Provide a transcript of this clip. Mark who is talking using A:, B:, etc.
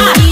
A: ah.